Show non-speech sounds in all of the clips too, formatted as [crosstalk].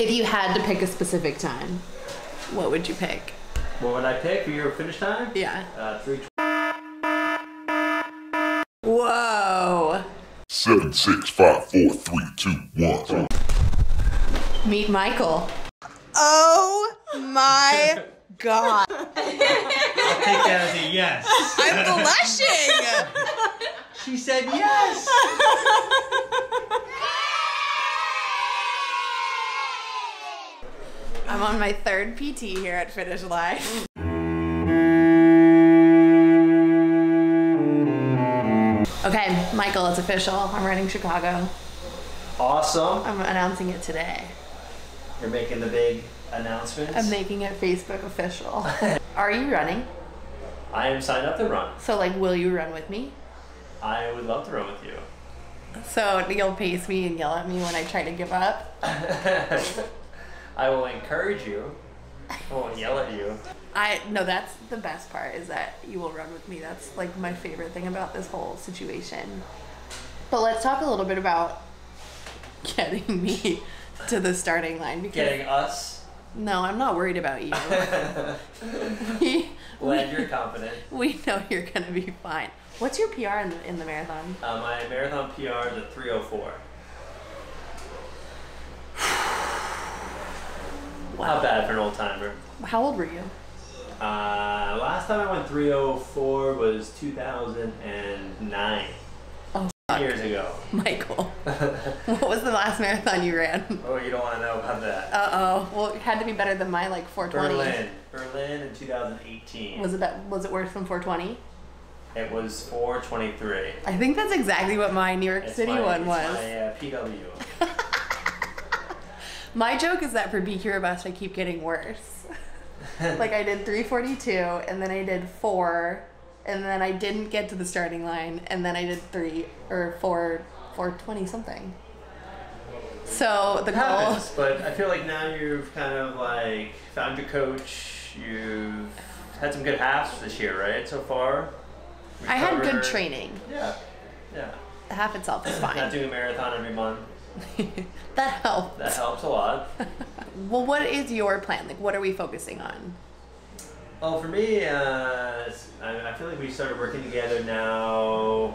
If you had to pick a specific time, what would you pick? What would I pick for your finish time? Yeah. Uh, three. Whoa. Seven, six, five, four, three, two, one. Meet Michael. Oh my god. I'll take that as a yes. I'm blushing. She said yes. [laughs] I'm on my third PT here at Finish Line. Okay, Michael, it's official. I'm running Chicago. Awesome. I'm announcing it today. You're making the big announcements. I'm making it Facebook official. [laughs] Are you running? I am signed up to run. So, like, will you run with me? I would love to run with you. So you'll pace me and yell at me when I try to give up? [laughs] I will encourage you. I won't yell at you. I no, that's the best part is that you will run with me. That's like my favorite thing about this whole situation. But let's talk a little bit about [laughs] getting me to the starting line because Getting us. no, I'm not worried about you. [laughs] we, Glad you're confident. [laughs] we know you're gonna be fine. What's your PR in the, in the marathon? Uh, my marathon PR is a 304. Not bad for an old timer. How old were you? Uh, last time I went 304 was 2009. Oh, fuck. Years ago. [laughs] Michael. [laughs] what was the last marathon you ran? Oh, you don't want to know about that. Uh oh. Well, it had to be better than my like 420. Berlin. Berlin in 2018. Was it bet- was it worse than 420? It was 423. I think that's exactly what my New York It's City my, one was. My uh, PW. [laughs] My joke is that for BQ Bust, I keep getting worse. [laughs] like I did 342, and then I did four, and then I didn't get to the starting line, and then I did three or four, 420 something. So the goal. happens, but I feel like now you've kind of like found your coach. You've had some good halves this year, right? So far. I had good training. Yeah, yeah. The half itself is fine. Not doing a marathon every month. [laughs] that helps. That helps a lot. [laughs] Well, what is your plan? Like, what are we focusing on? Well, for me, uh, I, I feel like we started working together now.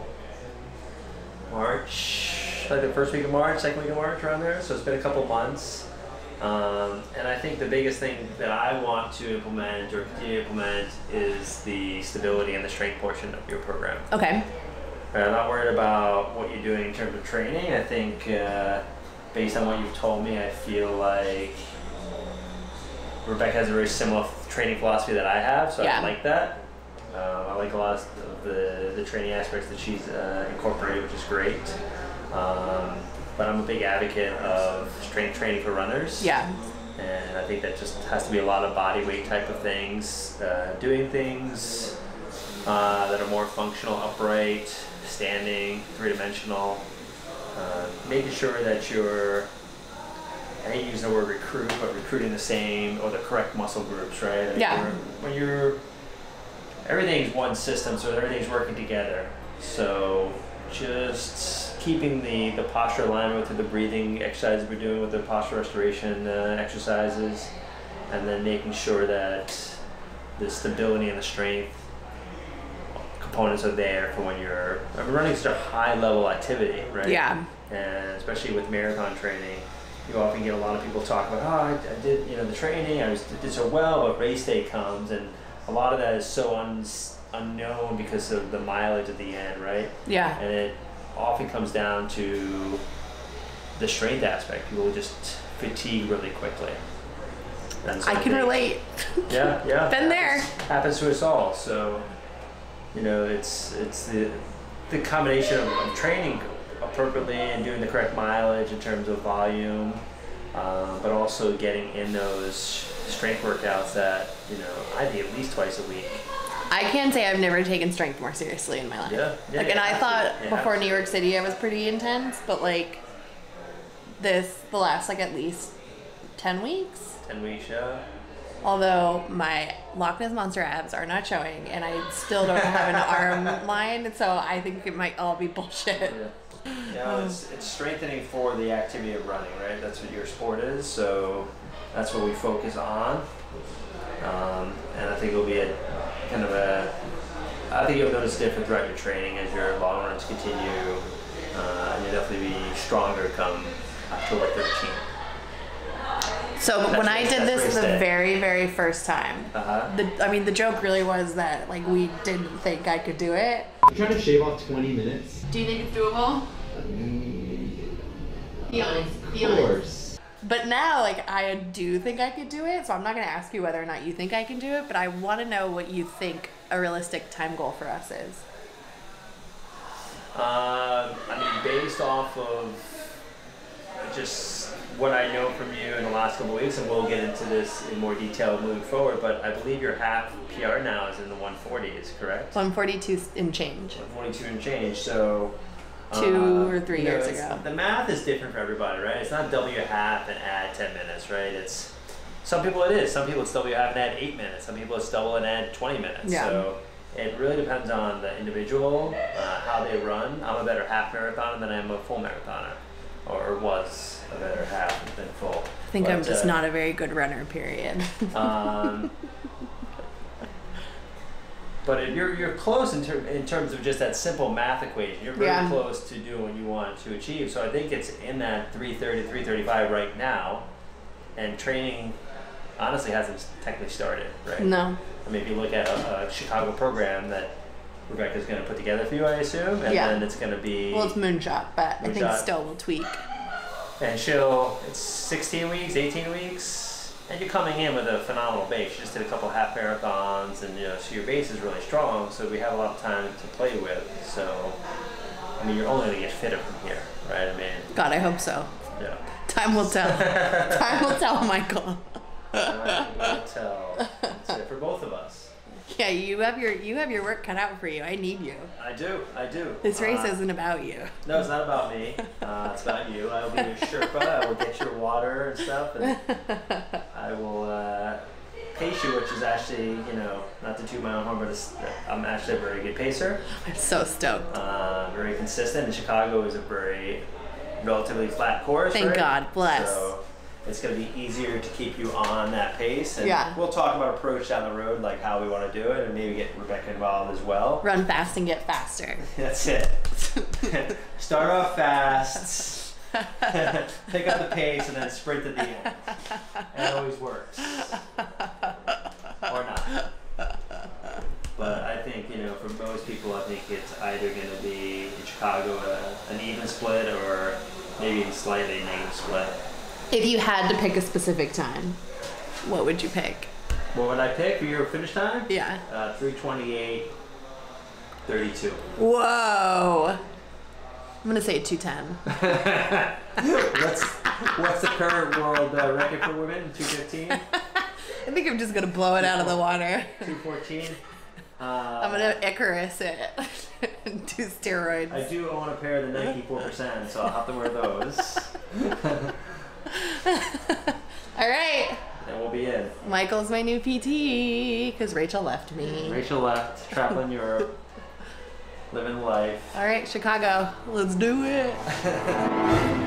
March, like the first week of March, second week of March, around there. So it's been a couple months. Um, and I think the biggest thing that I want to implement or continue to implement is the stability and the strength portion of your program. Okay. I'm not worried about what you're doing in terms of training. I think, uh, based on what you've told me, I feel like Rebecca has a very similar training philosophy that I have, so Yeah. I like that. Um, I like a lot of the, the training aspects that she's uh, incorporated, which is great. Um, but I'm a big advocate of strength training for runners. Yeah. And I think that just has to be a lot of body weight type of things, uh, doing things uh, that are more functional, upright, standing, three dimensional, uh, making sure that you're, I hate using the word recruit, but recruiting the same or the correct muscle groups, right? Like Yeah. When you're, everything's one system, so everything's working together. So just keeping the, the posture alignment with the breathing exercises we're doing with the posture restoration uh, exercises, and then making sure that the stability and the strength components are there for when you're running such a high level activity, right? Yeah. And especially with marathon training, you often get a lot of people talk about, oh, I, I did, you know, the training, I was did so well, but race day comes, and a lot of that is so un, unknown because of the mileage at the end, right? Yeah. And it often comes down to the strength aspect. People just fatigue really quickly. And so I can relate. Yeah, yeah. [laughs] Been there. Happens to us all. So, you know, it's it's the the combination of, of training appropriately and doing the correct mileage in terms of volume, uh, but also getting in those strength workouts that you know I do at least twice a week. I can say I've never taken strength more seriously in my life. Yeah, yeah, like, and I thought have before. New York City I was pretty intense, but like this, the last like at least ten weeks. Ten weeks, yeah. Although my Loch Ness Monster abs are not showing, and I still don't have an arm [laughs] line, so I think it might all be bullshit. Yeah. Yeah, it's, it's strengthening for the activity of running, right? That's what your sport is, so that's what we focus on. Um, and I think it'll be a kind of a, I think you'll notice different throughout your training as your long runs continue, uh, and you'll definitely be stronger come October 13th. So That's when I did this the day. very, very first time, Uh-huh. the I mean the joke really was that like we didn't think I could do it. I'm trying to shave off 20 minutes. Do you think it's doable? Be honest. Of course. But now, like, I do think I could do it, so I'm not gonna ask you whether or not you think I can do it, but I want to know what you think a realistic time goal for us is. Um, I mean, based off of just what I know from you in the last couple of weeks, and we'll get into this in more detail moving forward, but I believe your half PR now is in the 140s, correct? 142 in change. 142 and change, so. Two uh, or three years ago. The math is different for everybody, right? It's not W half and add 10 minutes, right? It's some people it is. Some people it's W half and add eight minutes. Some people it's double and add 20 minutes. Yeah. So it really depends on the individual, uh, how they run. I'm a better half marathoner than I am a full marathoner, or was better half than full. I think I'm just uh, not a very good runner, period. [laughs] um, but if you're you're close in, ter- in terms of just that simple math equation. You're very Yeah. close to doing what you want to achieve. So I think it's in that 330, 335 right now, and training honestly hasn't technically started, right? no. I mean, if you look at a, a Chicago program that Rebecca's going to put together for you, I assume, and Yeah. then it's going to be Well, it's moonshot, but I think still we'll tweak. And she'll it's 16 weeks 18 weeks and you're coming in with a phenomenal base you just did a couple half marathons and you know so your base is really strong so we have a lot of time to play with so i mean you're only going to get fitter from here right i mean God, I hope so. yeah Time will tell. [laughs] Time will tell, Michael. time will tell [laughs] That's it for both of us Yeah, you have your you have your work cut out for you. I need you. i do i do This race Uh, isn't about you. no it's not about me uh, it's about you i will be your sherpa i will get your water and stuff and [laughs] I will uh, pace you, which is actually, you know, not to toot my own horn, but it's, I'm actually a very good pacer, I'm so stoked. uh, very consistent. And Chicago is a very relatively flat course. Thank right? God, bless. So it's going to be easier to keep you on that pace. And Yeah. we'll talk about approach down the road, like how we want to do it, and maybe get Rebecca involved as well. Run fast and get faster. [laughs] That's it. [laughs] Start off fast. [laughs] Pick up the pace and then sprint at the end. It always works. Or not. But I think, you know, for most people, I think it's either going to be in Chicago a, an even split or maybe even slightly negative split. If you had to pick a specific time, what would you pick? What would I pick for your finish time? Yeah. Uh, 328, 32. Whoa. I'm gonna say 210. [laughs] what's, what's the current world uh, record for women? 215? [laughs] I think I'm just gonna blow it out of the water. 214? Uh, [laughs] I'm gonna Icarus it and steroids. I do own a pair of the Nike 4%, so I'll have to wear those. [laughs] All right. and we'll be in. Michael's my new PT because Rachel left me. Rachel left, traveling Europe, [laughs] living life. All right, Chicago. Let's do it. [laughs]